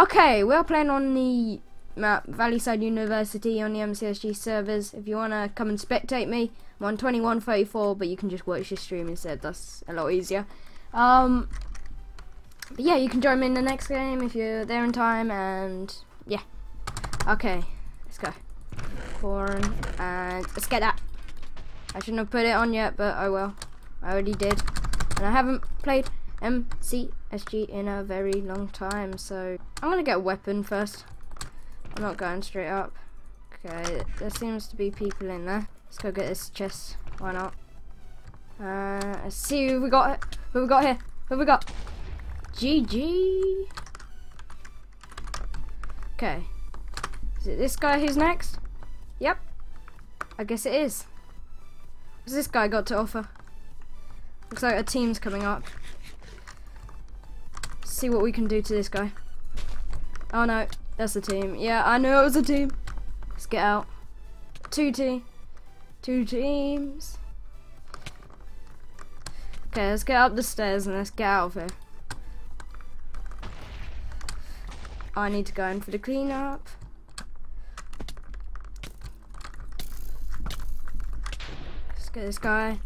Okay, we're playing on the map Valleyside University on the MCSG servers. If you want to come and spectate me, I'm on 2134, but you can just watch the stream instead. That's a lot easier. Um, but yeah, you can join me in the next game if you're there in time, and yeah. Okay, let's go. Corn, and let's get that. I shouldn't have put it on yet, but I will. I already did. And I haven't played MCSG in a very long time, so I'm gonna get a weapon first. I'm not going straight up. Okay, there seems to be people in there. Let's go get this chest. Why not? Uh, let's see who we got. Who we got here? Who we got? GG. Okay. Is it this guy who's next? Yep. I guess it is. What's this guy got to offer? Looks like a team's coming up. See what we can do to this guy. Oh no, that's the team. Yeah, I knew it was a team. Let's get out. Two team. Two teams. Okay, let's get up the stairs and let's get out of here. I need to go in for the cleanup. Let's get this guy.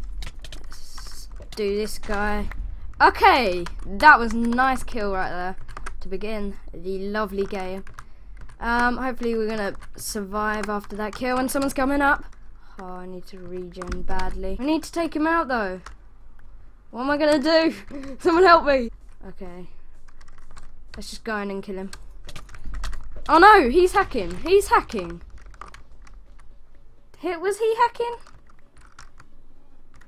Let's do this guy. Okay, that was nice kill right there to begin the lovely game. Um, hopefully we're gonna survive after that kill when someone's coming up. Oh, I need to regen badly. I need to take him out though. What am I gonna do? Someone help me. Okay. Let's just go in and kill him. Oh no, he's hacking. He's hacking. Hit was he hacking?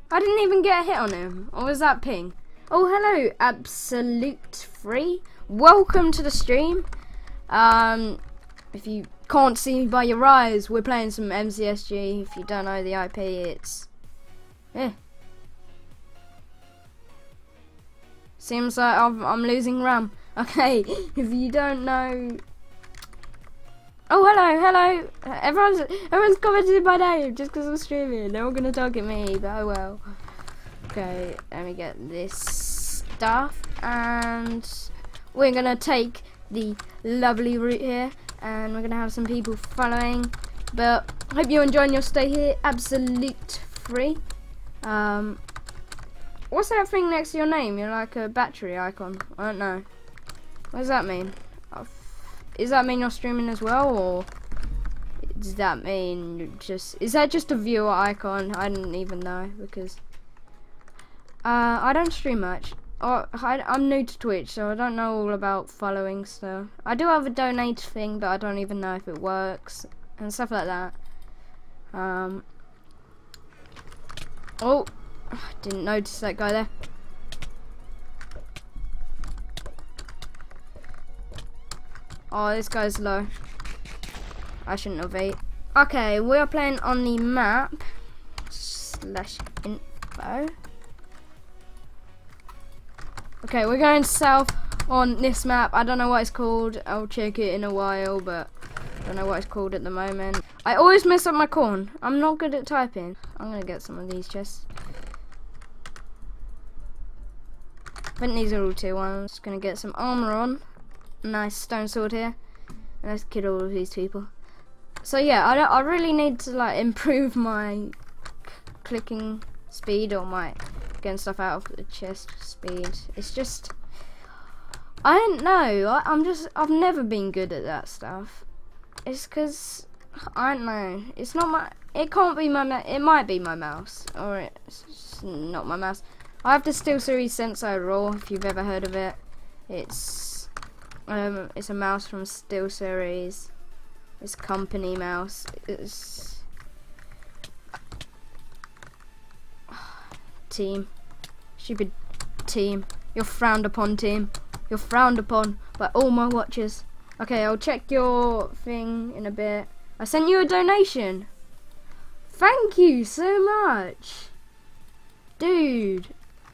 I didn't even get a hit on him. Or was that ping? Oh hello, Absolute3. Welcome to the stream. Um if you can't see me by your eyes, we're playing some MCSG. If you don't know the IP, it's yeah. Seems like I'm, I'm losing RAM. Okay, if you don't know. Oh hello, hello. Everyone's everyone's commented my name just because I'm streaming. They're all gonna target me, but oh well. Okay, let me get this stuff, and we're gonna take the lovely route here and we're gonna have some people following. But hope you're enjoying your stay here. Absolute free. Um, what's that thing next to your name? You're like a battery icon. I don't know. What does that mean? Does that mean you're streaming as well, or does that mean just? Is that just a viewer icon? I don't even know because uh, I don't stream much. Oh, I, am new to Twitch, so I don't know all about following stuff. I do have a donate thing, but I don't even know if it works and stuff like that. Um. Oh, didn't notice that guy there. Oh, this guy's low. I shouldn't have ate. Okay, we are playing on the map slash info. Okay, we're going south on this map. I don't know what it's called. I'll check it in a while, but I don't know what it's called at the moment. I always mess up my corn. I'm not good at typing. I'm going to get some of these chests. I think these are all tier ones. To get some armor on. Nice stone sword here. And let's kill all of these people. So yeah, I, I really need to like improve my clicking speed or my getting stuff out of the chest speed. It's just, I don't know. I, am just, I've never been good at that stuff. It's because, I don't know. It's not my, it can't be my, it might be my mouse. Or it's not my mouse. I have the SteelSeries Sensei Raw, if you've ever heard of it. It's, um, it's a mouse from SteelSeries. It's company mouse. It's team. Stupid team. You're frowned upon, team. You're frowned upon by all my watchers. Okay, I'll check your thing in a bit. I sent you a donation. Thank you so much. Dude,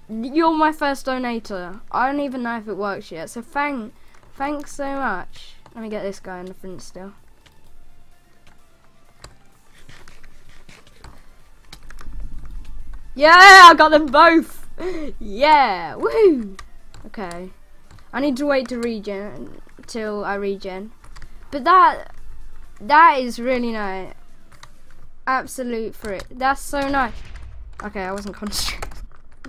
you're my first donator. I don't even know if it works yet, so thank, thanks so much. Let me get this guy in the front still. Yeah, I got them both. yeah, woo. Okay, I need to wait to regen till I regen. But that that is really nice. Absolute3. That's so nice. Okay, I wasn't concentrating.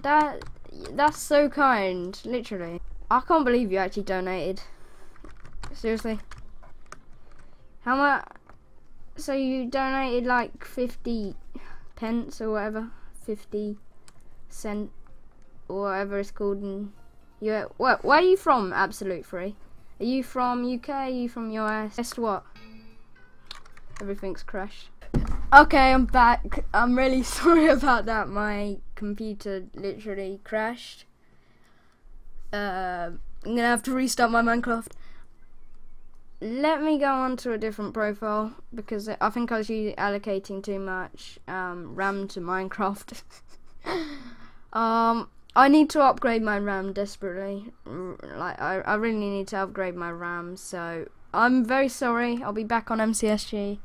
That that's so kind, literally. I can't believe you actually donated. Seriously. How much? So you donated like 50 pence or whatever, 50 cent whatever it's called in you where, where are you from Absolute3? Are you from UK are you from US guess what? Everything's crashed. Okay I'm back. I'm really sorry about that. My computer literally crashed. Uh, I'm gonna have to restart my Minecraft. Let me go on to a different profile because I think I was allocating too much um, RAM to Minecraft. um, I need to upgrade my RAM desperately. Like I, I really need to upgrade my RAM. So I'm very sorry. I'll be back on MCSG,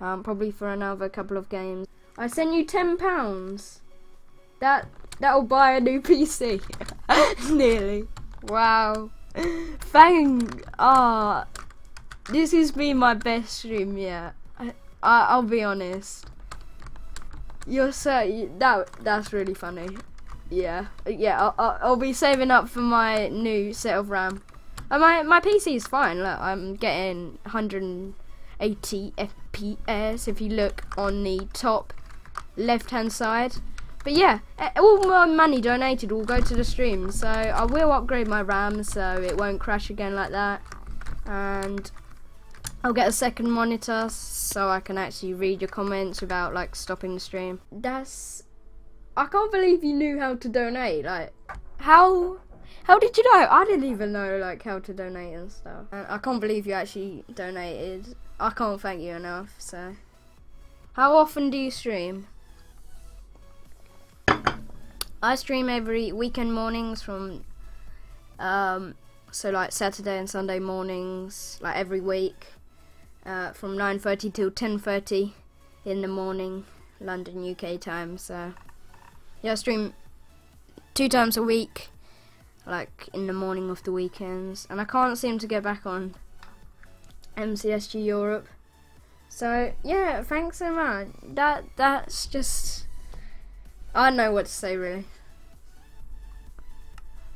um, probably for another couple of games. I sent you ten pounds. That that'll buy a new PC. Nearly. Wow. Thank. Ah. Oh, this has been my best stream yet. I, I will be honest. You're so that that's really funny. Yeah, uh, yeah. I'll, I'll be saving up for my new set of RAM. And my my PC is fine. Look, I'm getting 180 FPS if you look on the top left hand side. But yeah, all my money donated will go to the stream, so I will upgrade my RAM so it won't crash again like that. And I'll get a second monitor so I can actually read your comments without like stopping the stream. That's I can't believe you knew how to donate. Like how how did you know? I didn't even know like how to donate and stuff. And I can't believe you actually donated. I can't thank you enough. So how often do you stream? I stream every weekend mornings from um so like Saturday and Sunday mornings like every week uh, from 9.30 till 10.30 in the morning, London, UK time. So, yeah, I stream two times a week, like in the morning of the weekends. And I can't seem to get back on MCSG Europe. So, yeah, thanks so much. That That's just... I don't know what to say, really.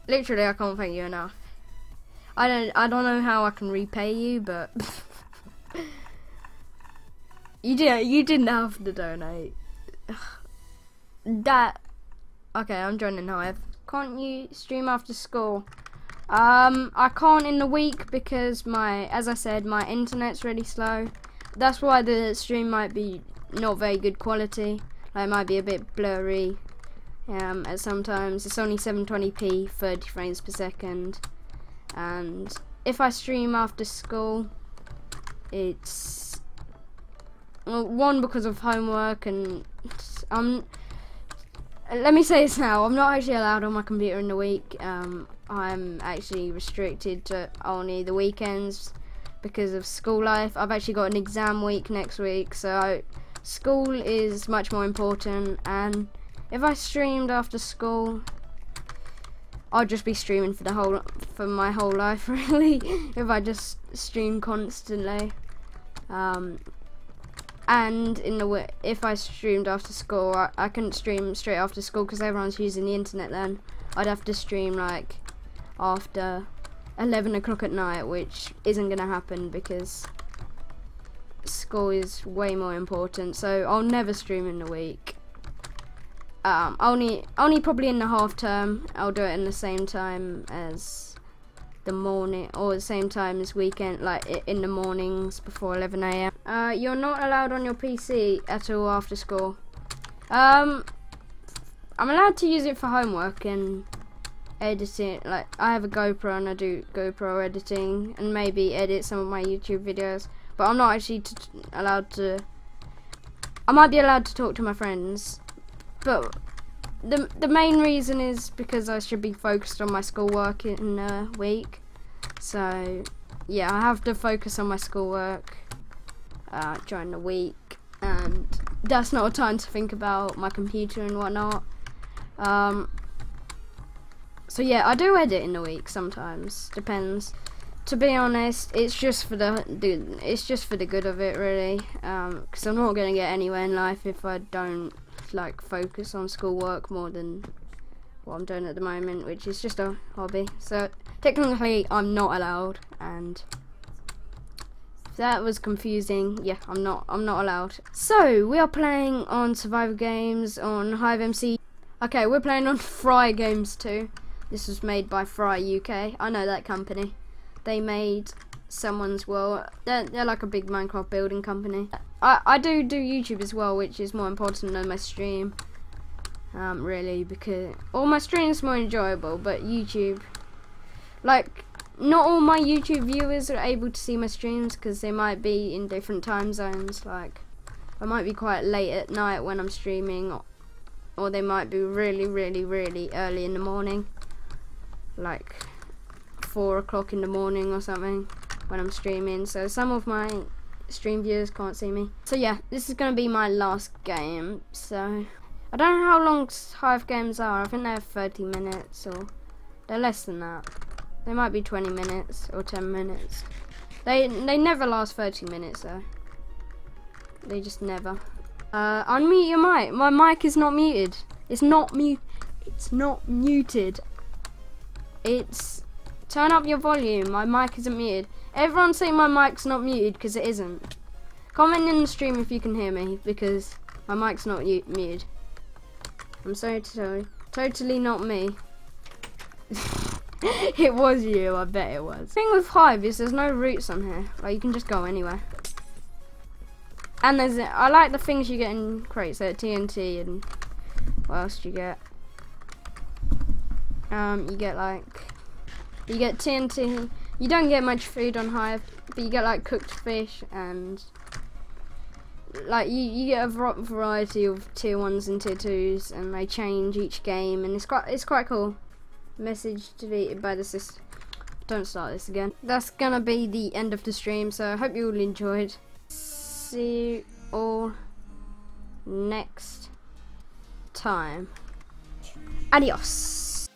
Literally, I can't thank you enough. I don't I don't know how I can repay you, but you did. You didn't have to donate. that. Okay, I'm joining Hive. Can't you stream after school? Um, I can't in the week because my, as I said, my internet's really slow. That's why the stream might be not very good quality. Like, it might be a bit blurry. Um, at sometimes it's only 720p, 30 frames per second, and if I stream after school, it's well, one because of homework and I'm. um let me say this now I'm not actually allowed on my computer in the week. Um, I'm actually restricted to only the weekends because of school life. I've actually got an exam week next week so school is much more important. And if I streamed after school I'll just be streaming for the whole for my whole life really if I just stream constantly. Um, and in the if I streamed after school, I, I couldn't stream straight after school because everyone's using the internet. Then I'd have to stream like after 11 o'clock at night, which isn't gonna happen because school is way more important. So I'll never stream in the week. Um, only only probably in the half term. I'll do it in the same time as the morning or the same time as weekend like in the mornings before 11 a.m. Uh, you're not allowed on your PC at all after school. Um, I'm allowed to use it for homework and editing. Like I have a GoPro and I do GoPro editing and maybe edit some of my YouTube videos. But I'm not actually allowed to. I might be allowed to talk to my friends, but the the main reason is because I should be focused on my schoolwork in a week. So yeah, I have to focus on my schoolwork uh, during the week, and that's not a time to think about my computer and whatnot. Um, so yeah, I do edit in the week sometimes. Depends. to be honest, it's just for the, it's just for the good of it, really. Because I'm not gonna get anywhere in life if I don't like focus on schoolwork more than what I'm doing at the moment, which is just a hobby. So technically, I'm not allowed, and if that was confusing, yeah, I'm not. I'm not allowed. So we are playing on Survivor Games on Hive MC. Okay, we're playing on Fry Games too. This was made by FyreUK. I know that company. They made someone's world. They're, they're like a big Minecraft building company. I, I do do YouTube as well, which is more important than my stream. Um, really, because all my streams more enjoyable, but YouTube, like, not all my YouTube viewers are able to see my streams because they might be in different time zones. Like, I might be quite late at night when I'm streaming, or, or they might be really, really, really early in the morning, like four o'clock in the morning or something when I'm streaming. So some of my stream viewers can't see me. So yeah, this is going to be my last game. So I don't know how long Hive games are. I think they're 30 minutes or they're less than that. They might be 20 minutes or 10 minutes. They they never last 30 minutes though. They just never. Uh, unmute your mic. My mic is not muted. It's not mute. It's not muted. It's turn up your volume. My mic isn't muted. Everyone say my mic's not muted because it isn't. Comment in the stream if you can hear me because my mic's not muted. I'm sorry to tell you. Totally not me. it was you, I bet it was. The thing with Hive is there's no routes on here. Like you can just go anywhere. And there's I like the things you get in crates, like TNT and what else do you get? Um, you get like you get TNT. You don't get much food on Hive, but you get like cooked fish and like you, you get a variety of tier ones and tier twos, and they change each game, and it's quite it's quite cool. Message deleted by the system. Don't start this again. That's gonna be the end of the stream, so I hope you all enjoyed. See you all next time. Adios.